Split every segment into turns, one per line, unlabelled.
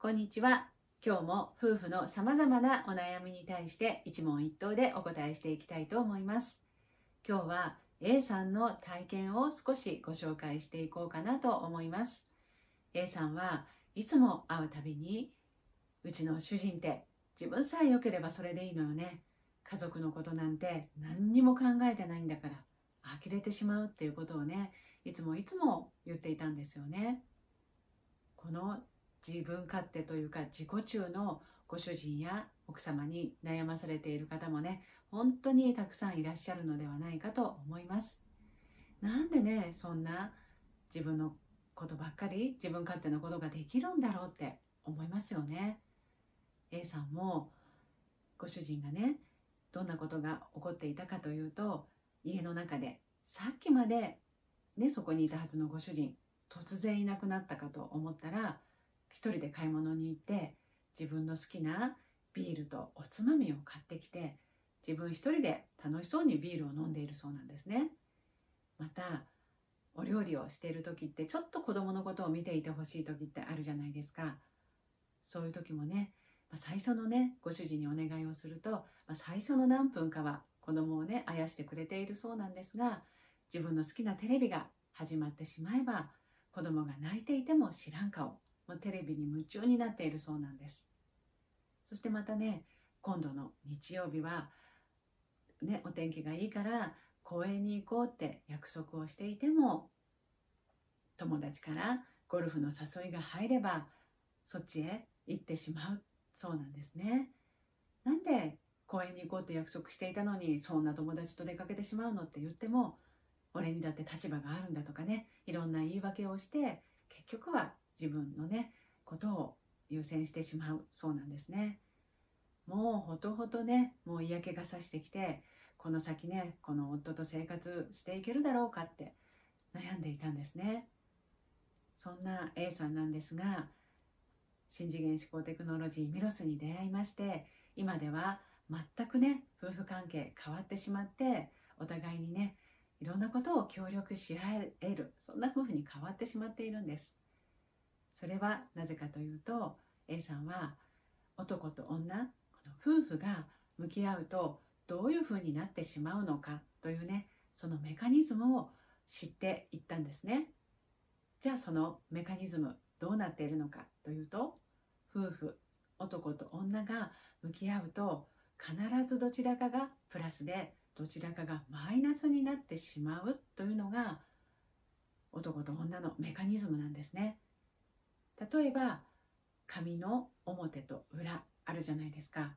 こんにちは。今日も夫婦の様々なお悩みに対して一問一答でお答えしていきたいと思います。今日は A さんの体験を少しご紹介していこうかなと思います。A さんはいつも会うたびに、うちの主人って自分さえ良ければそれでいいのよね。家族のことなんて何にも考えてないんだから、呆れてしまうっていうことをね、いつもいつも言っていたんですよね。この自分勝手というか自己中のご主人や奥様に悩まされている方もね本当にたくさんいらっしゃるのではないかと思います。なんでねそんな自分のことばっかり自分勝手なことができるんだろうって思いますよね。A さんもご主人がねどんなことが起こっていたかというと家の中でさっきまでねそこにいたはずのご主人突然いなくなったかと思ったら一人で買い物に行って自分の好きなビールとおつまみを買ってきて自分一人で楽しそうにビールを飲んでいるそうなんですね。またお料理をしている時ってちょっと子供のことを見ていてほしい時ってあるじゃないですか。そういう時もね最初のねご主人にお願いをすると最初の何分かは子供をねあやしてくれているそうなんですが自分の好きなテレビが始まってしまえば子供が泣いていても知らん顔。もうテレビに夢中になっているそうなんです。そしてまたね今度の日曜日はねお天気がいいから公園に行こうって約束をしていても友達からゴルフの誘いが入ればそっちへ行ってしまうそうなんですね。なんで公園に行こうって約束していたのにそんな友達と出かけてしまうのって言っても俺にだって立場があるんだとかねいろんな言い訳をして結局は自分のねことを優先してしまうそうなんですね。もうほとほとねもう嫌気がさしてきてこの先ねこの夫と生活していけるだろうかって悩んでいたんですね。そんな A さんなんですが新次元思考テクノロジーミロスに出会いまして今では全くね夫婦関係変わってしまってお互いにねいろんなことを協力し合えるそんな夫婦に変わってしまっているんです。それはなぜかというと A さんは男と女この夫婦が向き合うとどういうふうになってしまうのかというねそのメカニズムを知っていったんですねじゃあそのメカニズムどうなっているのかというと夫婦男と女が向き合うと必ずどちらかがプラスでどちらかがマイナスになってしまうというのが男と女のメカニズムなんですね。例えば紙の表と裏あるじゃないですか。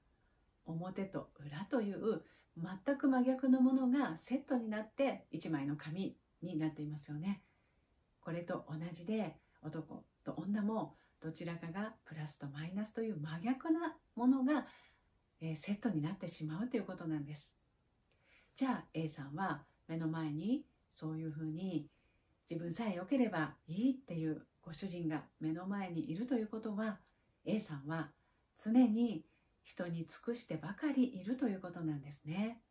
表と裏という全く真逆のものがセットになって1枚の紙になっていますよね。これと同じで男と女もどちらかがプラスとマイナスという真逆なものが、え、セットになってしまうということなんです。じゃあ A さんは目の前にそういうふうに自分さえ良ければいいっていうご主人が目の前にいるということは A さんは常に人に尽くしてばかりいるということなんですね。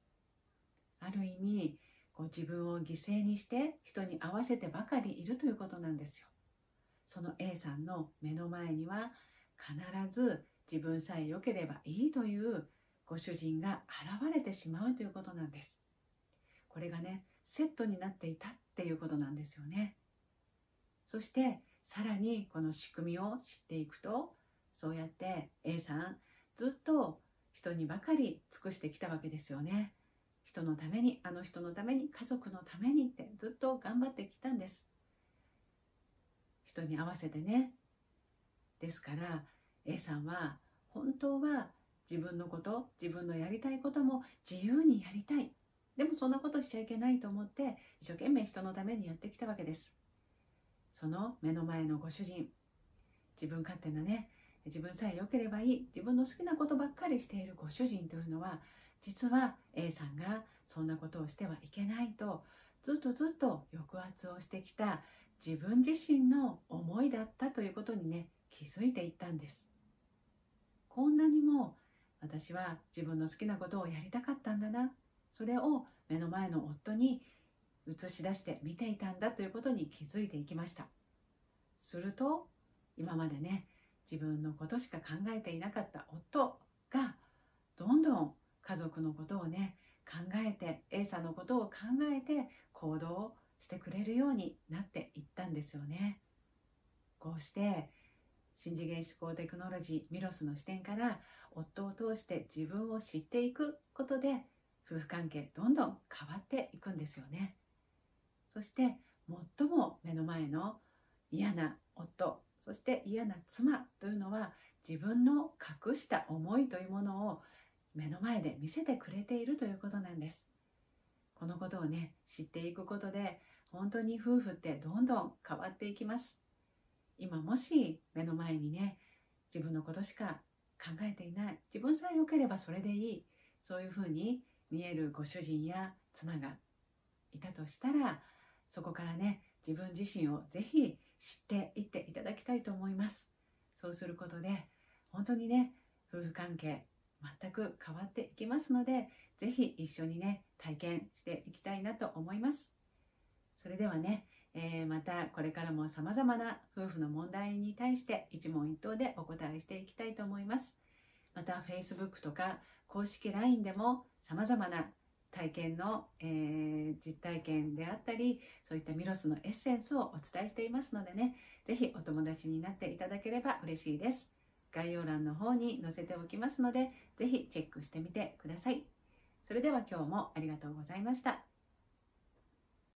ある意味こう自分を犠牲にして人に合わせてばかりいるということなんですよ。その A さんの目の前には必ず自分さえ良ければいいというご主人が現れてしまうということなんです。これがねセットになっていたっていうことなんですよね。そしてさらにこの仕組みを知っていくとそうやって A さんずっと人にばかり尽くしてきたわけですよね。人のためにあの人のために家族のためにってずっと頑張ってきたんです。人に合わせてね。ですから A さんは本当は自分のこと自分のやりたいことも自由にやりたい。でもそんなことしちゃいけないと思って一生懸命人のためにやってきたわけです。その目の前のご主人。自分勝手なね自分さえ良ければいい。自分の好きなことばっかりしているご主人というのは実は A さんがそんなことをしてはいけないとずっとずっと抑圧をしてきた自分自身の思いだったということにね気づいていったんです。こんなにも私は自分の好きなことをやりたかったんだな。それを目の前の夫に映し出して見ていたんだということに気づいていきましたすると今までね自分のことしか考えていなかった夫がどんどん家族のことをね考えて A さんのことを考えて行動をしてくれるようになっていったんですよね。こうして新次元思考テクノロジーミロスの視点から夫を通して自分を知っていくことで夫婦関係どんどん変わっていくんですよね。そして最も目の前の嫌な夫そして嫌な妻というのは自分の隠した思いというものを目の前で見せてくれているということなんです。このことをね知っていくことで本当に夫婦ってどんどん変わっていきます。今もし目の前にね自分のことしか考えていない自分さえ良ければそれでいいそういうふうに見えるご主人や妻がいたとしたらそこからね自分自身をぜひ知っていっていただきたいと思います。そうすることで本当にね夫婦関係全く変わっていきますのでぜひ一緒にね体験していきたいなと思います。それではね、えー、またこれからも様々な夫婦の問題に対して一問一答でお答えしていきたいと思います。また Facebook とか公式 LINE でも様々な体験の、えー、実体験であったりそういったミロスのエッセンスをお伝えしていますのでね是非お友達になっていただければ嬉しいです。概要欄の方に載せておきますので是非チェックしてみてください。それでは今日もありがとうございました。